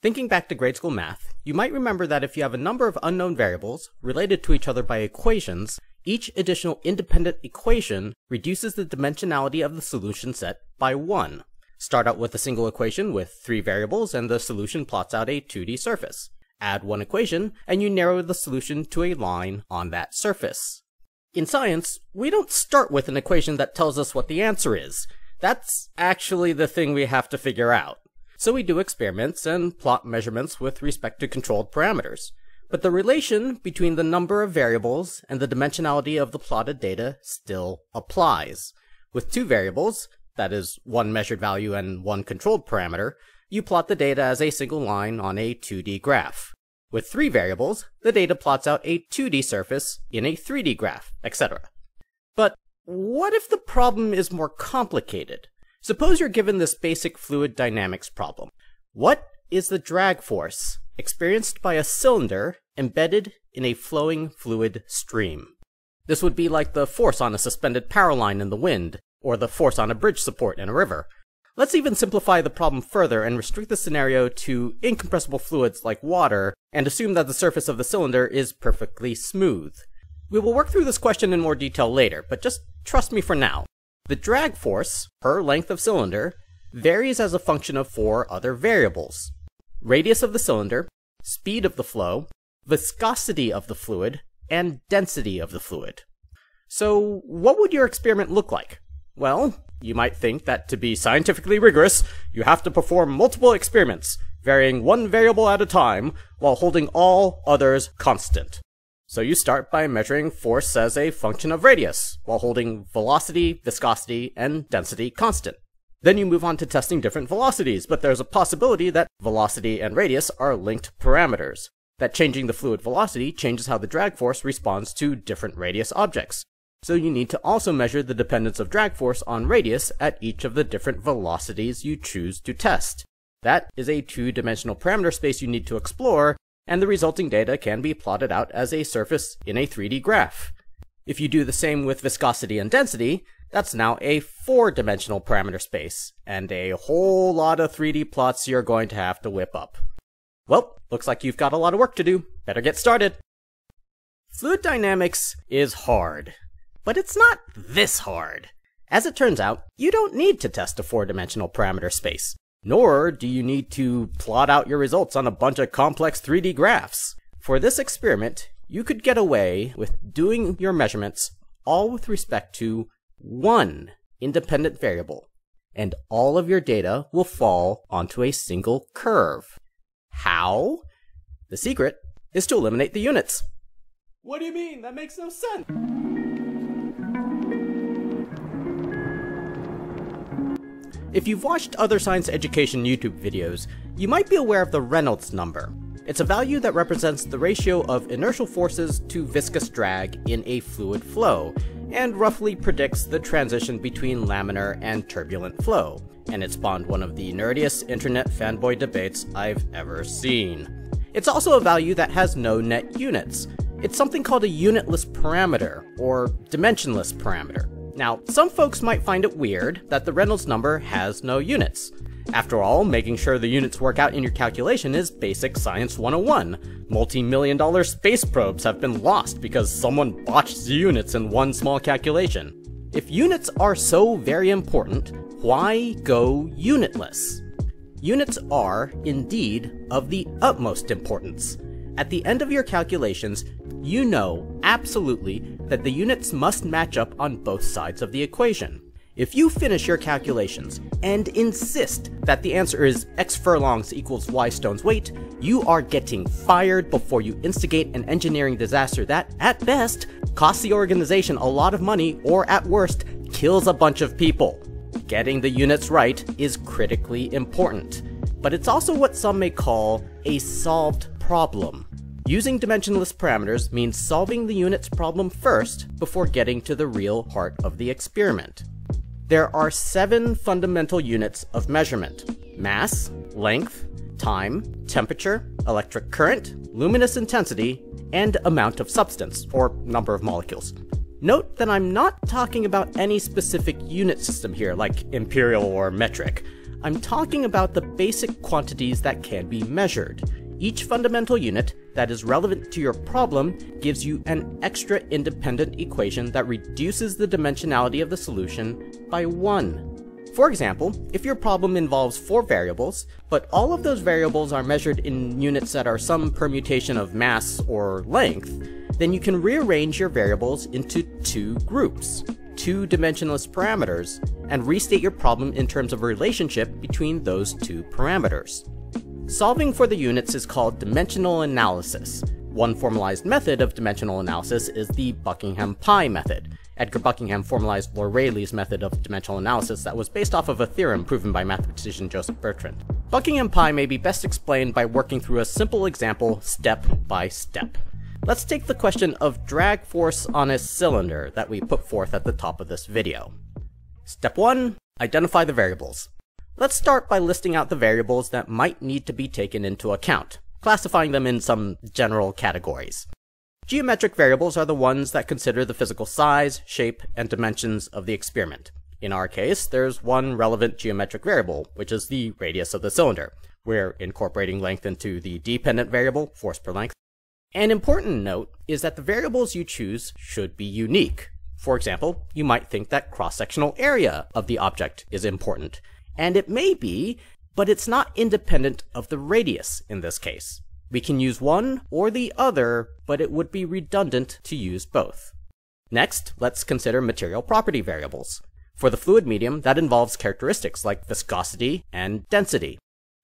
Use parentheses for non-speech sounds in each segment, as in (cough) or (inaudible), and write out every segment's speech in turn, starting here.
Thinking back to grade school math, you might remember that if you have a number of unknown variables related to each other by equations, each additional independent equation reduces the dimensionality of the solution set by 1. Start out with a single equation with three variables and the solution plots out a 2D surface. Add one equation, and you narrow the solution to a line on that surface. In science, we don't start with an equation that tells us what the answer is. That's actually the thing we have to figure out. So we do experiments and plot measurements with respect to controlled parameters. But the relation between the number of variables and the dimensionality of the plotted data still applies. With two variables, that is, one measured value and one controlled parameter, you plot the data as a single line on a 2D graph. With three variables, the data plots out a 2D surface in a 3D graph, etc. But what if the problem is more complicated? Suppose you're given this basic fluid dynamics problem. What is the drag force experienced by a cylinder embedded in a flowing fluid stream? This would be like the force on a suspended power line in the wind, or the force on a bridge support in a river. Let's even simplify the problem further and restrict the scenario to incompressible fluids like water, and assume that the surface of the cylinder is perfectly smooth. We will work through this question in more detail later, but just trust me for now. The drag force per length of cylinder varies as a function of four other variables. Radius of the cylinder, speed of the flow, viscosity of the fluid, and density of the fluid. So, what would your experiment look like? Well, you might think that to be scientifically rigorous, you have to perform multiple experiments, varying one variable at a time, while holding all others constant. So you start by measuring force as a function of radius, while holding velocity, viscosity, and density constant. Then you move on to testing different velocities, but there's a possibility that velocity and radius are linked parameters. That changing the fluid velocity changes how the drag force responds to different radius objects. So you need to also measure the dependence of drag force on radius at each of the different velocities you choose to test. That is a two-dimensional parameter space you need to explore, and the resulting data can be plotted out as a surface in a 3D graph. If you do the same with viscosity and density, that's now a four-dimensional parameter space, and a whole lot of 3D plots you're going to have to whip up. Well, looks like you've got a lot of work to do. Better get started. Fluid dynamics is hard, but it's not this hard. As it turns out, you don't need to test a four-dimensional parameter space. Nor do you need to plot out your results on a bunch of complex 3D graphs. For this experiment, you could get away with doing your measurements all with respect to one independent variable, and all of your data will fall onto a single curve. How? The secret is to eliminate the units. What do you mean? That makes no sense. If you've watched other science education YouTube videos, you might be aware of the Reynolds number. It's a value that represents the ratio of inertial forces to viscous drag in a fluid flow, and roughly predicts the transition between laminar and turbulent flow, and it spawned one of the nerdiest internet fanboy debates I've ever seen. It's also a value that has no net units. It's something called a unitless parameter, or dimensionless parameter. Now, some folks might find it weird that the Reynolds number has no units. After all, making sure the units work out in your calculation is basic science 101. Multi-million dollar space probes have been lost because someone botched the units in one small calculation. If units are so very important, why go unitless? Units are, indeed, of the utmost importance. At the end of your calculations, you know absolutely that the units must match up on both sides of the equation. If you finish your calculations and insist that the answer is x furlongs equals y stones weight, you are getting fired before you instigate an engineering disaster that, at best, costs the organization a lot of money or, at worst, kills a bunch of people. Getting the units right is critically important, but it's also what some may call a solved problem. Using dimensionless parameters means solving the unit's problem first before getting to the real heart of the experiment. There are seven fundamental units of measurement. Mass, length, time, temperature, electric current, luminous intensity, and amount of substance, or number of molecules. Note that I'm not talking about any specific unit system here, like imperial or metric. I'm talking about the basic quantities that can be measured. Each fundamental unit that is relevant to your problem gives you an extra independent equation that reduces the dimensionality of the solution by 1. For example, if your problem involves four variables, but all of those variables are measured in units that are some permutation of mass or length, then you can rearrange your variables into two groups, two dimensionless parameters, and restate your problem in terms of a relationship between those two parameters. Solving for the units is called dimensional analysis. One formalized method of dimensional analysis is the Buckingham Pi method, Edgar Buckingham formalized Rayleigh's method of dimensional analysis that was based off of a theorem proven by mathematician Joseph Bertrand. Buckingham pi may be best explained by working through a simple example step by step. Let's take the question of drag force on a cylinder that we put forth at the top of this video. Step 1. Identify the variables. Let's start by listing out the variables that might need to be taken into account, classifying them in some general categories. Geometric variables are the ones that consider the physical size, shape, and dimensions of the experiment. In our case, there's one relevant geometric variable, which is the radius of the cylinder. We're incorporating length into the dependent variable, force per length. An important note is that the variables you choose should be unique. For example, you might think that cross-sectional area of the object is important. And it may be, but it's not independent of the radius in this case. We can use one or the other, but it would be redundant to use both. Next, let's consider material property variables. For the fluid medium, that involves characteristics like viscosity and density.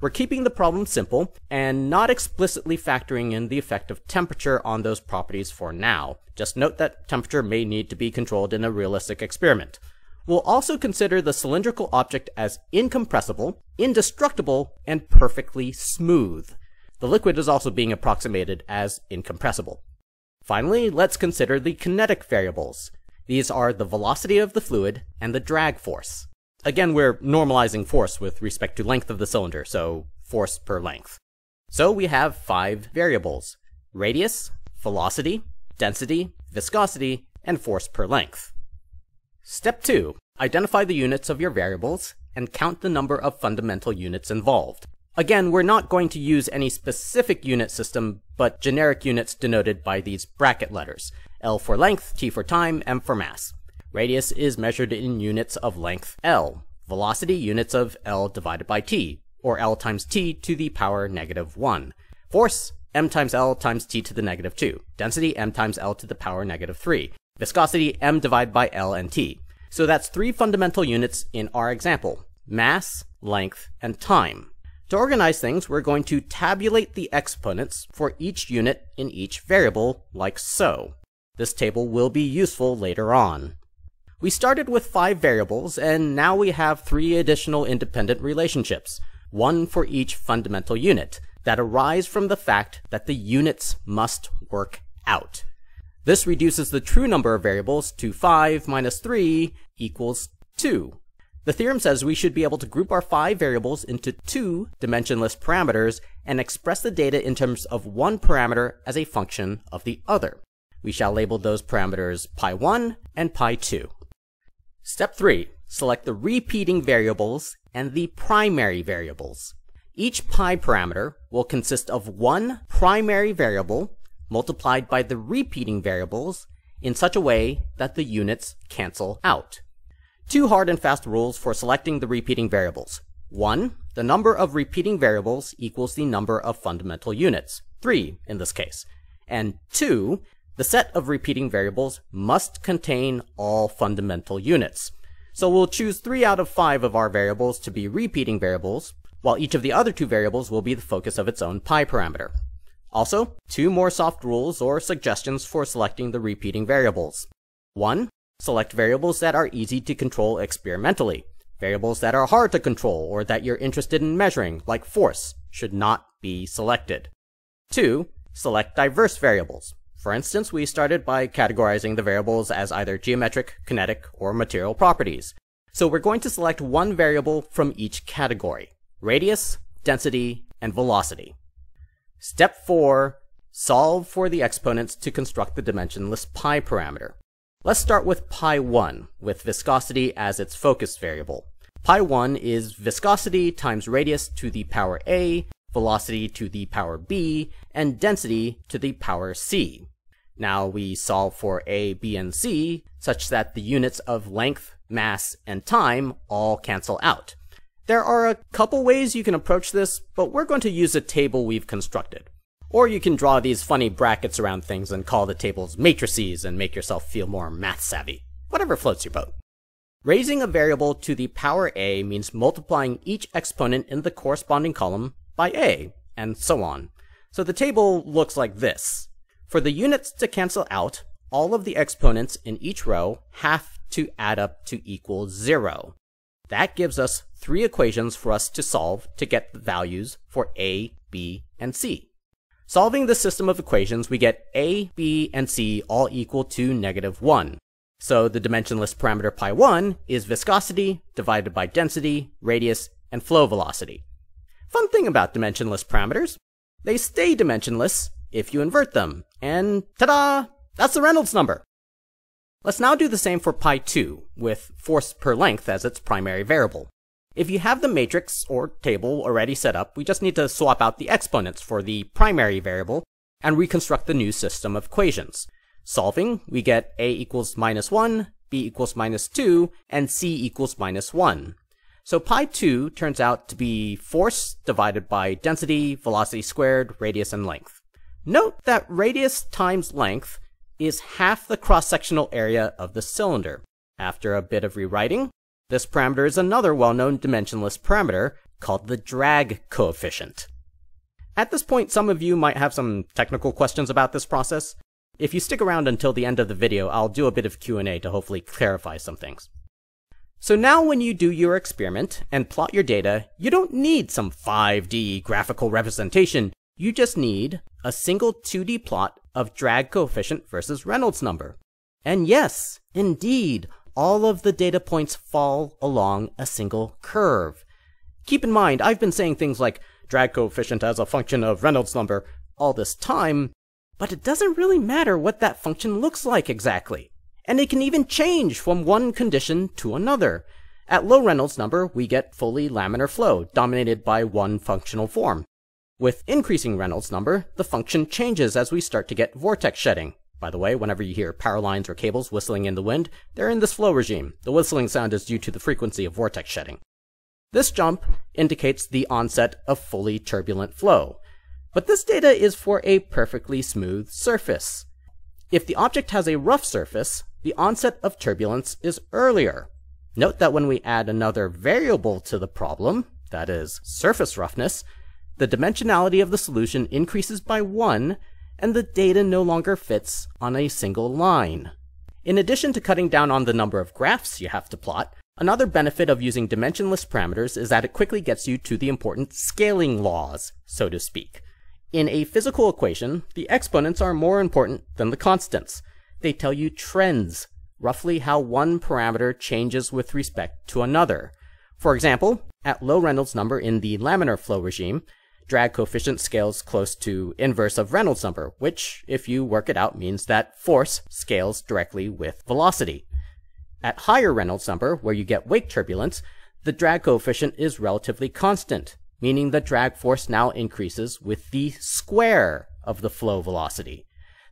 We're keeping the problem simple and not explicitly factoring in the effect of temperature on those properties for now. Just note that temperature may need to be controlled in a realistic experiment. We'll also consider the cylindrical object as incompressible, indestructible, and perfectly smooth. The liquid is also being approximated as incompressible. Finally, let's consider the kinetic variables. These are the velocity of the fluid and the drag force. Again, we're normalizing force with respect to length of the cylinder, so force per length. So we have five variables. Radius, velocity, density, viscosity, and force per length. Step 2. Identify the units of your variables and count the number of fundamental units involved. Again, we're not going to use any specific unit system, but generic units denoted by these bracket letters. L for length, T for time, M for mass. Radius is measured in units of length L. Velocity units of L divided by T, or L times T to the power negative 1. Force, M times L times T to the negative 2. Density, M times L to the power negative 3. Viscosity, M divided by L and T. So that's three fundamental units in our example. Mass, length, and time. To organize things, we're going to tabulate the exponents for each unit in each variable, like so. This table will be useful later on. We started with five variables, and now we have three additional independent relationships, one for each fundamental unit, that arise from the fact that the units must work out. This reduces the true number of variables to 5 minus 3 equals 2. The theorem says we should be able to group our five variables into two dimensionless parameters and express the data in terms of one parameter as a function of the other. We shall label those parameters pi1 and pi2. Step 3. Select the repeating variables and the primary variables. Each pi parameter will consist of one primary variable multiplied by the repeating variables in such a way that the units cancel out. Two hard and fast rules for selecting the repeating variables. 1. The number of repeating variables equals the number of fundamental units. 3 in this case. And 2. The set of repeating variables must contain all fundamental units. So we'll choose 3 out of 5 of our variables to be repeating variables, while each of the other two variables will be the focus of its own pi parameter. Also, two more soft rules or suggestions for selecting the repeating variables. 1. Select variables that are easy to control experimentally. Variables that are hard to control or that you're interested in measuring, like force, should not be selected. 2. Select diverse variables. For instance, we started by categorizing the variables as either geometric, kinetic, or material properties. So we're going to select one variable from each category. Radius, density, and velocity. Step 4. Solve for the exponents to construct the dimensionless pi parameter. Let's start with pi1, with viscosity as its focus variable. Pi 1 is viscosity times radius to the power a, velocity to the power b, and density to the power c. Now we solve for a, b, and c such that the units of length, mass, and time all cancel out. There are a couple ways you can approach this, but we're going to use a table we've constructed. Or you can draw these funny brackets around things and call the tables matrices and make yourself feel more math savvy. Whatever floats your boat. Raising a variable to the power a means multiplying each exponent in the corresponding column by a, and so on. So the table looks like this. For the units to cancel out, all of the exponents in each row have to add up to equal zero. That gives us three equations for us to solve to get the values for a, b, and c. Solving this system of equations, we get a, b, and c all equal to negative 1. So the dimensionless parameter pi1 is viscosity divided by density, radius, and flow velocity. Fun thing about dimensionless parameters, they stay dimensionless if you invert them. And ta-da! That's the Reynolds number. Let's now do the same for pi2, with force per length as its primary variable. If you have the matrix or table already set up, we just need to swap out the exponents for the primary variable and reconstruct the new system of equations. Solving, we get a equals minus 1, b equals minus 2, and c equals minus 1. So pi 2 turns out to be force divided by density, velocity squared, radius, and length. Note that radius times length is half the cross-sectional area of the cylinder. After a bit of rewriting, this parameter is another well-known dimensionless parameter called the drag coefficient. At this point, some of you might have some technical questions about this process. If you stick around until the end of the video, I'll do a bit of Q&A to hopefully clarify some things. So now when you do your experiment and plot your data, you don't need some 5D graphical representation. You just need a single 2D plot of drag coefficient versus Reynolds number. And yes, indeed, all of the data points fall along a single curve. Keep in mind, I've been saying things like drag coefficient as a function of Reynolds number all this time, but it doesn't really matter what that function looks like exactly. And it can even change from one condition to another. At low Reynolds number, we get fully laminar flow, dominated by one functional form. With increasing Reynolds number, the function changes as we start to get vortex shedding, by the way, whenever you hear power lines or cables whistling in the wind, they're in this flow regime. The whistling sound is due to the frequency of vortex shedding. This jump indicates the onset of fully turbulent flow. But this data is for a perfectly smooth surface. If the object has a rough surface, the onset of turbulence is earlier. Note that when we add another variable to the problem, that is, surface roughness, the dimensionality of the solution increases by 1 and the data no longer fits on a single line. In addition to cutting down on the number of graphs you have to plot, another benefit of using dimensionless parameters is that it quickly gets you to the important scaling laws, so to speak. In a physical equation, the exponents are more important than the constants. They tell you trends, roughly how one parameter changes with respect to another. For example, at low Reynolds number in the laminar flow regime, drag coefficient scales close to inverse of Reynolds number, which, if you work it out, means that force scales directly with velocity. At higher Reynolds number, where you get wake turbulence, the drag coefficient is relatively constant, meaning the drag force now increases with the square of the flow velocity.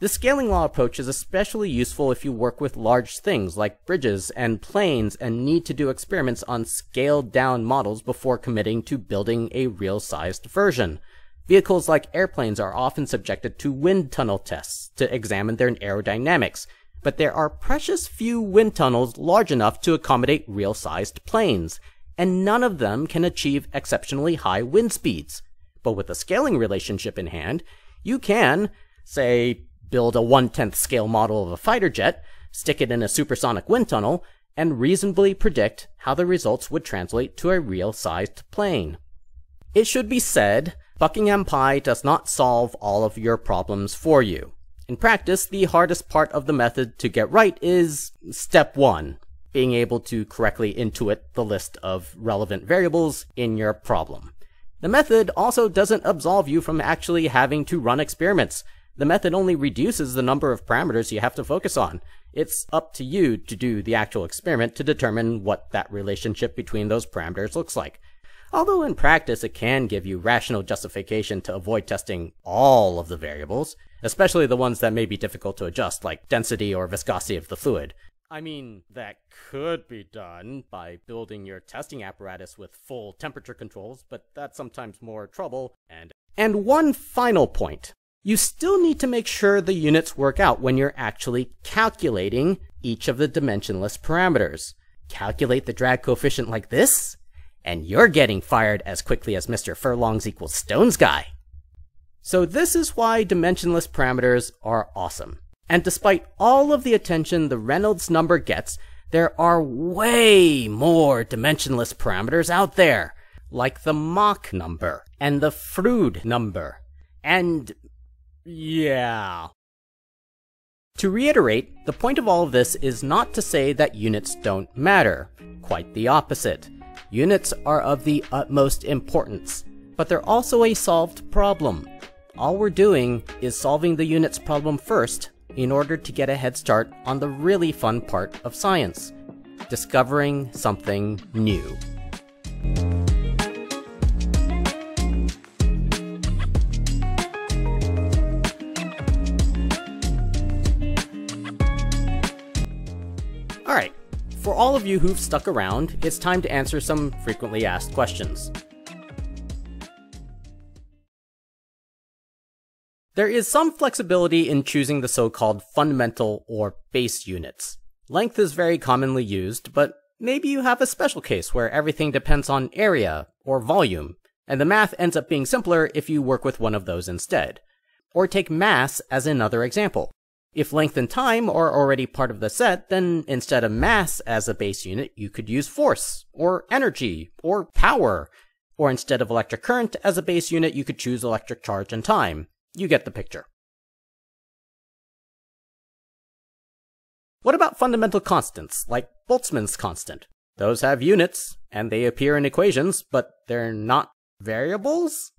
The scaling law approach is especially useful if you work with large things like bridges and planes and need to do experiments on scaled down models before committing to building a real sized version. Vehicles like airplanes are often subjected to wind tunnel tests to examine their aerodynamics, but there are precious few wind tunnels large enough to accommodate real sized planes, and none of them can achieve exceptionally high wind speeds. But with a scaling relationship in hand, you can, say, build a one-tenth scale model of a fighter jet, stick it in a supersonic wind tunnel, and reasonably predict how the results would translate to a real-sized plane. It should be said, Buckingham Pi does not solve all of your problems for you. In practice, the hardest part of the method to get right is step one, being able to correctly intuit the list of relevant variables in your problem. The method also doesn't absolve you from actually having to run experiments. The method only reduces the number of parameters you have to focus on. It's up to you to do the actual experiment to determine what that relationship between those parameters looks like. Although in practice it can give you rational justification to avoid testing all of the variables, especially the ones that may be difficult to adjust, like density or viscosity of the fluid. I mean, that could be done by building your testing apparatus with full temperature controls, but that's sometimes more trouble. And and one final point. You still need to make sure the units work out when you're actually calculating each of the dimensionless parameters. Calculate the drag coefficient like this, and you're getting fired as quickly as Mr. Furlongs equals Stones guy. So this is why dimensionless parameters are awesome. And despite all of the attention the Reynolds number gets, there are way more dimensionless parameters out there, like the Mach number and the Froude number. And yeah. To reiterate, the point of all of this is not to say that units don't matter. Quite the opposite. Units are of the utmost importance, but they're also a solved problem. All we're doing is solving the units problem first in order to get a head start on the really fun part of science discovering something new. Of you who've stuck around, it's time to answer some frequently asked questions. There is some flexibility in choosing the so-called fundamental or base units. Length is very commonly used, but maybe you have a special case where everything depends on area or volume, and the math ends up being simpler if you work with one of those instead. Or take mass as another example. If length and time are already part of the set, then instead of mass as a base unit, you could use force, or energy, or power. Or instead of electric current as a base unit, you could choose electric charge and time. You get the picture. What about fundamental constants, like Boltzmann's constant? Those have units, and they appear in equations, but they're not variables?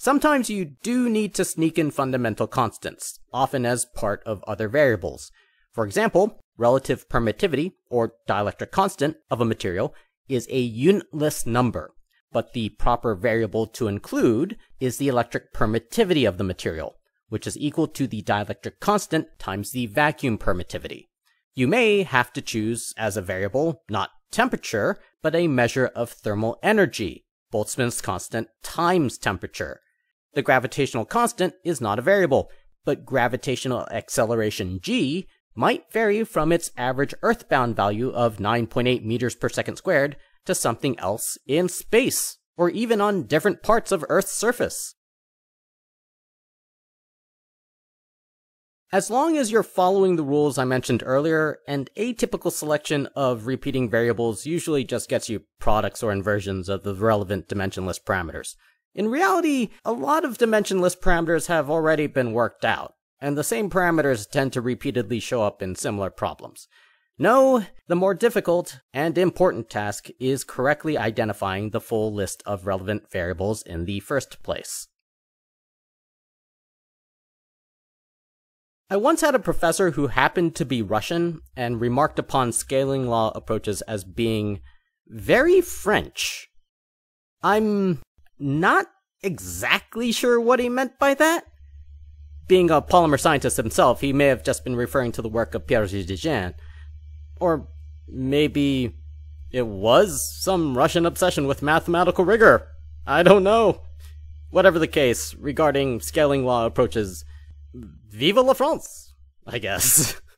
Sometimes you do need to sneak in fundamental constants, often as part of other variables. For example, relative permittivity, or dielectric constant, of a material is a unitless number but the proper variable to include is the electric permittivity of the material, which is equal to the dielectric constant times the vacuum permittivity. You may have to choose as a variable not temperature, but a measure of thermal energy, Boltzmann's constant times temperature. The gravitational constant is not a variable, but gravitational acceleration g might vary from its average earthbound value of 9.8 meters per second squared to something else in space, or even on different parts of Earth's surface. As long as you're following the rules I mentioned earlier, an atypical selection of repeating variables usually just gets you products or inversions of the relevant dimensionless parameters. In reality, a lot of dimensionless parameters have already been worked out, and the same parameters tend to repeatedly show up in similar problems. No, the more difficult and important task is correctly identifying the full list of relevant variables in the first place. I once had a professor who happened to be Russian and remarked upon scaling law approaches as being very French. I'm not exactly sure what he meant by that. Being a polymer scientist himself, he may have just been referring to the work of Pierre Gilles or maybe it was some Russian obsession with mathematical rigor. I don't know. Whatever the case, regarding scaling law approaches, vive la France, I guess. (laughs)